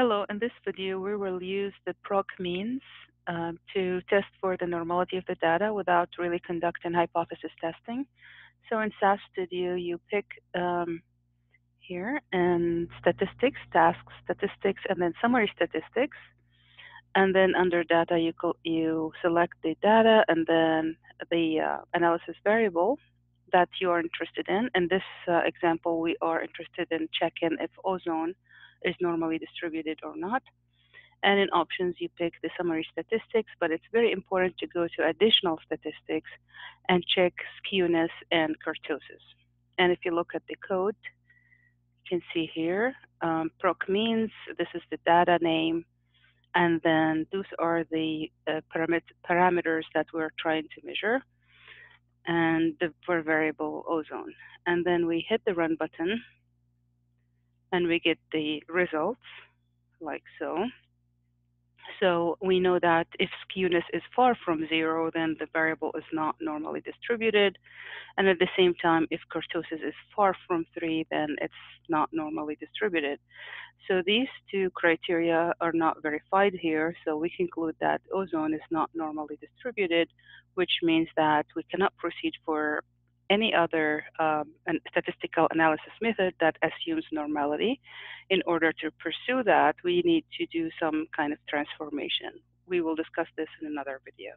Hello, in this video we will use the proc means um, to test for the normality of the data without really conducting hypothesis testing. So in SAS Studio you pick um, here and statistics, tasks, statistics, and then summary statistics. And then under data you, you select the data and then the uh, analysis variable that you are interested in. In this uh, example we are interested in checking if ozone is normally distributed or not. And in options, you pick the summary statistics, but it's very important to go to additional statistics and check skewness and kurtosis. And if you look at the code, you can see here, um, proc means this is the data name, and then those are the uh, paramit parameters that we're trying to measure, and the, for variable ozone. And then we hit the run button, and we get the results like so. So we know that if skewness is far from zero, then the variable is not normally distributed. And at the same time, if kurtosis is far from three, then it's not normally distributed. So these two criteria are not verified here. So we conclude that ozone is not normally distributed, which means that we cannot proceed for any other um, statistical analysis method that assumes normality. In order to pursue that, we need to do some kind of transformation. We will discuss this in another video.